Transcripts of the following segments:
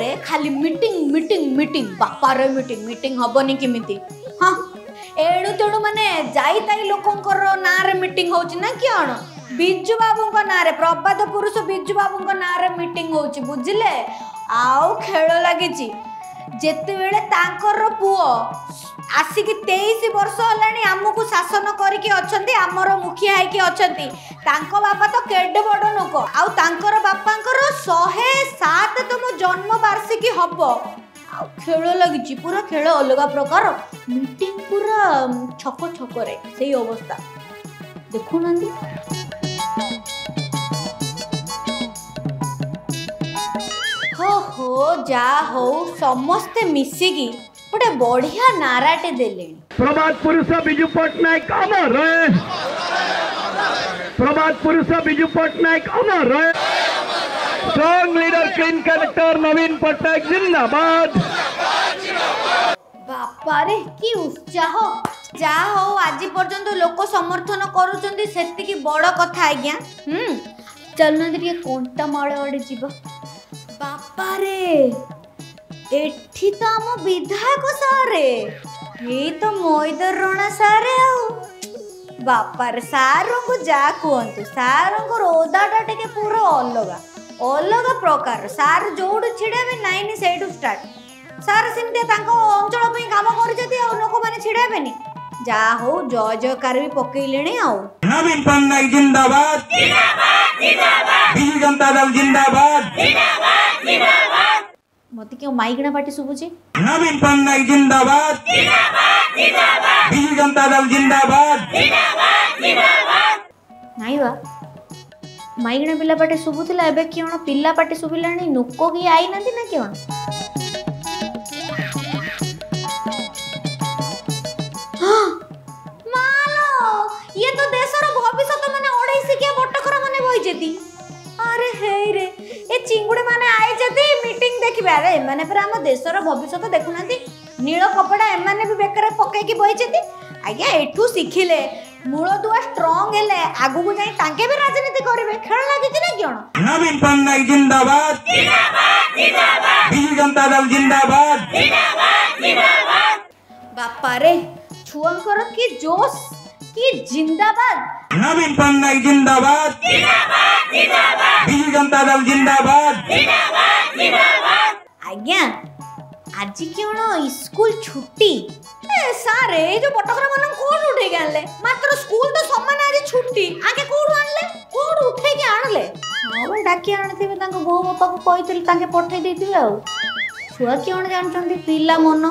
ରେ ଖାଲି meeting meeting meeting ବାପାରେ ମିଟିଂ ମିଟିଂ ହବନି କେମିତି ହଁ ଏଣୁ ତେଣୁ ମାନେ ଯାଇ ତାଇ ଲୋକଙ୍କର ନାଁରେ ମିଟିଂ ହଉଛି ନା କ'ଣ ବିଜୁ ବାବୁଙ୍କ ନାଁରେ ପ୍ରବାଦ ପୁରୁଷ ବିଜୁ ବାବୁଙ୍କ ନାଁରେ ମିଟିଂ ହଉଛି ବୁଝିଲେ ଆଉ ଖେଳ ଲାଗିଛି ଯେତେବେଳେ ତାଙ୍କର ପୁଅ ଆସିକି ତେଇଶ ବର୍ଷ ହେଲାଣି ଆମକୁ ଶାସନ କରିକି ଅଛନ୍ତି ଆମର ମୁଖିଆ ହେଇକି ଅଛନ୍ତି ତାଙ୍କ ବାପା ତ କେଡ଼େ ବଡ଼ ଲୋକ ଆଉ ତାଙ୍କର ବାପାଙ୍କର ଶହେ ସାତ ଆଜି ତ ମୋ ଜନ୍ମବାର୍ଷିକୀ ହବ ଆଉ ଖେଳ ଲାଗିଛି ପୁରା ଖେଳ ଅଲଗା ପ୍ରକାର ମିଟିଂ ପୁରା ଛକ ଛକରେ ସେଇ ଅବସ୍ଥା ଦେଖୁନାହାନ୍ତି ହୋ ଯାହା ହଉ ସମସ୍ତେ ମିଶିକି ଗୋଟେ ବଢିଆ ନାରାଟେ ଦେଲେଣି ପ୍ରବାଦ ପୁରୁଷ ବିଜୁ ପଟ୍ଟନାୟକ ଅମର ପ୍ରବାଦ ପୁରୁଷ ବିଜୁ ପଟ୍ଟନାୟକ ଅମର strongly नवीन कलेक्टर नवीन पटनायक जिंदाबाद বাপারে কি উৎসাহ যা হোক আজি পর্যন্ত লোক সমর্থন করুচন্তি সেতিকি বড় কথা আজ্ঞা হুম চলুনাতে টিকে কোনটা মাড়ে আড়ে যাব বাপারে এঠি তো আম বিধায়ক সারে এই তো ময়দর রণা সারে আউ বাপারে সারঙ্কু যা কুহন্তু সারঙ্কু রোদাটা টিকে পুরো অলগা ଅଲଗା ପ୍ରକାର ସାର୍ ଯୋଉଠୁ ଛିଡ଼ା ହେବେ ସେଇଠୁ ଷ୍ଟାର୍ଟ ସାର୍ ସେମିତି ତାଙ୍କ ଅଞ୍ଚଳ ପାଇଁ କାମ କରୁଛନ୍ତି ଆଉ ଲୋକମାନେ ଛିଡ଼ା ହେବେନି ଯାହା ହଉ ଜୟ ଜୟକାର ବି ପକେଇଲେଣି ଆଉ ନବୀନ ପଟ୍ଟନାୟକ ଜିନ୍ଦାବାଦ ବିଜୁ ଜନତା ଦଳ ଜିନ୍ଦାବାଦ ମତେ କେଉଁ ମାଇକିଣା ପାଟି ଶୁଭୁଛି ନବୀନ ପଟ୍ଟନାୟକ ଜିନ୍ଦାବାଦ ବିଜୁ ଜନତା ଦଳ ଜିନ୍ଦାବାଦ ନାଇଁ ବା ମାଇଗିଣା ପିଲାପାଟି ଶୁଭୁଥିଲା ଏବେ କ'ଣ ପିଲାପାଟି ଶୁଭିଲାଣି ଲୋକ କିଏ ଆଇନାହାନ୍ତି ନା କ'ଣ ଇଏ ତ ଦେଶର ଭବିଷ୍ୟତ ମାନେ ଅଢେଇ ଶିଖିଆ ବଟକର ମାନେ ବହିଛନ୍ତି ଆରେ ହେଇରେ ଏ ଚିଙ୍ଗୁଡି ମାନେ ଆଇଛନ୍ତି ମିଟିଂ ଦେଖିବେ ଆରେ ଏମାନେ ପରା ଆମ ଦେଶର ଭବିଷ୍ୟତ ଦେଖୁନାହାନ୍ତି ନୀଳ କପଡ଼ା ଏମାନେ ବି ବେକାର ପକେଇକି ବହିଛନ୍ତି ଆଜ୍ଞା ଏଠୁ ଶିଖିଲେ ମୂଳଦୁଆ ଷ୍ଟ୍ରଙ୍ଗ ହେଲେ ଆଗକୁ ଯାଇ ତାଙ୍କେ ବି ରାଜନୀତି କରିବେ ଖେଳ ଲାଗିଛି ନା କଣ ନବୀନ ପଟ୍ଟନାୟକ ଜିନ୍ଦାବାଦ ବିଜୁ ଜନତା ଦଳ ଜିନ୍ଦାବାଦ ବାପାରେ ଛୁଆଙ୍କର କି ଜୋଶ କି ଜିନ୍ଦାବାଦ ନବୀନ ପଟ୍ଟନାୟକ ଜିନ୍ଦାବାଦ ବିଜୁ ଜନତା ଦଳ ଜିନ୍ଦାବାଦ ଆଜ୍ଞା ଆଜି କ'ଣ ସ୍କୁଲ ଛୁଟି ଏ ସାରେ ଏଇ ଯୋଉ ପଟକର ମାନଙ୍କୁ କୋଉଠୁ ଉଠେଇକି ଆଣିଲେ ମାତ୍ର ସ୍କୁଲ ତ ସମାନ ଆଜି ଛୁଟି ଆଗେ କୋଉଠୁ ଆଣିଲେ କୋଉଠୁ ଉଠେଇକି ଆଣିଲେ ହଁ ଡାକି ଆଣିଥିବେ ତାଙ୍କ ବୋଉ ବାପାକୁ କହିଥିଲି ତାଙ୍କେ ପଠେଇ ଦେଇଥିବେ ଆଉ ଛୁଆ କ'ଣ ଜାଣୁଛନ୍ତି ପିଲା ମନ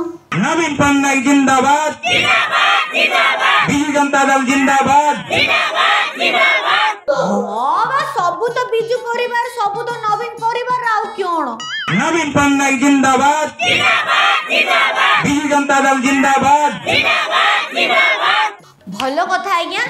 ନବୀନ ପଟ୍ଟନାୟକ ଜିନ୍ଦାବାଦ ବିଜୁ ଜନତା ଦଳ ଜିନ୍ଦାବାଦ ହଁ ବା ସବୁ ତ ବିଜୁ ପରିବାର ସବୁ ତ ନବୀନ ପରିବାର रहा हूँ क्यों नवीन पटनायक जिंदाबाद बीजू जनता दल जिंदाबाद भल कथा आज्ञा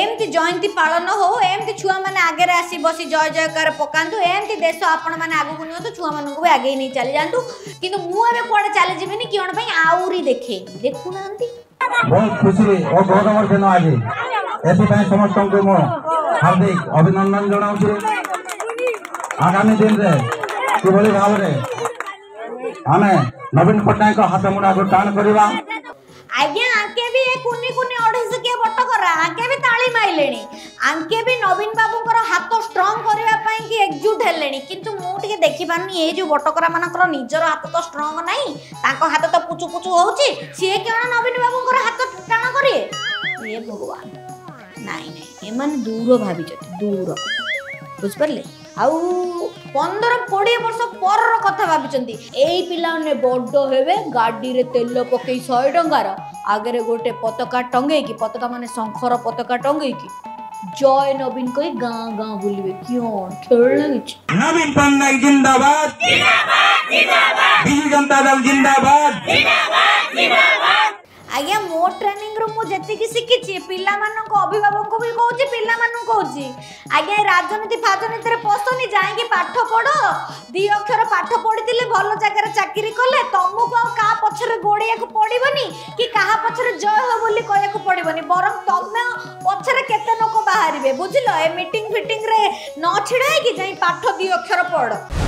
एमती जयंती पालन हो एमती छुआ मैंने आगे आसी बस जय जयकार पकातु एमती देश आपण मैंने आगे निवंतु छुआ मानक भी आगे नहीं चली जातु कि मुझे कौन चली जीवनी कि आहरी देखे देखु ना बहुत खुशी बहुत अमर दिन आज एपाई समस्त को हार्दिक अभिनंदन जनाऊ आगामी दिन में କିଭଳି ଭାବରେ ଆମେ ନବୀନ ପଟ୍ଟନାୟକ ହାତ ମୁଣ୍ଡାକୁ ଟାଣ କରିବା ଆଜ୍ଞା ଆଙ୍କେ ବି ଏ କୁନି କୁନି ଅଢ଼େଇଶ କିଏ ବଟକରା ଆଙ୍କେ ବି ତାଳି ମାଇଲେଣି ଆଙ୍କେ ବି ନବୀନ ବାବୁଙ୍କର ହାତ ଷ୍ଟ୍ରଙ୍ଗ କରିବା ପାଇଁ କି ଏକଜୁଟ ହେଲେଣି କିନ୍ତୁ ମୁଁ ଟିକେ ଦେଖିପାରୁନି ଏ ଯେଉଁ ବଟକରା ମାନଙ୍କର ନିଜର ହାତ ତ ଷ୍ଟ୍ରଙ୍ଗ ନାହିଁ ତାଙ୍କ ହାତ ତ ପୁଚୁ ପୁଚୁ ହେଉଛି ସିଏ କ'ଣ ନବୀନ ବାବୁଙ୍କର ହାତ ଟାଣ କରିବେ ଏ ଭଗବାନ ନାଇଁ ନାଇଁ ଏମାନେ ଦୂର ଭାବିଛନ୍ତି ଦୂର ବୁଝିପାରିଲେ ଆଉ ପନ୍ଦର କୋଡ଼ିଏ ବର୍ଷ ପରର କଥା ଭାବିଛନ୍ତି ଏଇ ପିଲାମାନେ ବଡ଼ ହେବେ ଗାଡ଼ିରେ ତେଲ ପକେଇ ଶହେ ଟଙ୍କାର ଆଗରେ ଗୋଟେ ପତାକା ଟଙ୍ଗେଇକି ପତାକା ମାନେ ଶଙ୍ଖର ପତାକା ଟଙ୍ଗେଇକି জয় নবীন কই গাঁ গাঁ বলবে কি খেল লাগছে নবীন পট্টনায়ক জিন্দাবাদ বিজু জনতা দল জিন্দাবাদ ମୋ ଟ୍ରେନିଂରୁ ମୁଁ ଯେତିକି ଶିଖିଛି ପିଲାମାନଙ୍କ ଅଭିଭାବକଙ୍କୁ ବି କହୁଛି ପିଲାମାନଙ୍କୁ କହୁଛି ଆଜ୍ଞା ଏ ରାଜନୀତି ଫାଜନୀତିରେ ପଶନି ଯାଇକି ପାଠ ପଢ଼ ଦୁଇ ଅକ୍ଷର ପାଠ ପଢ଼ିଥିଲେ ଭଲ ଜାଗାରେ ଚାକିରି କଲେ ତମକୁ ଆଉ କାହା ପଛରେ ଗୋଡ଼େଇବାକୁ ପଡ଼ିବନି କି କାହା ପଛରେ ଜୟ ହବ ବୋଲି କହିବାକୁ ପଡ଼ିବନି ବରଂ ତମେ ପଛରେ କେତେ ଲୋକ ବାହାରିବେ ବୁଝିଲ ଏ ମିଟିଂ ଫିଟିଂରେ ନ ଛିଡ଼ା ହେଇକି ଯାଇ ପାଠ ଦୁଇ ଅକ୍ଷର ପଢ଼